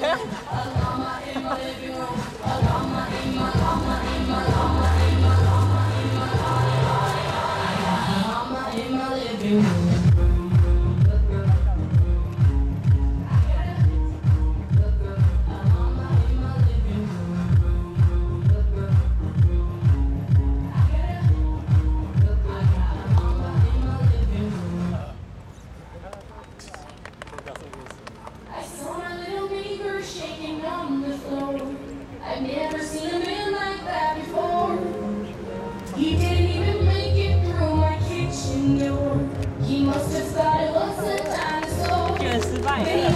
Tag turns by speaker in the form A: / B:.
A: Allah in my living. bye.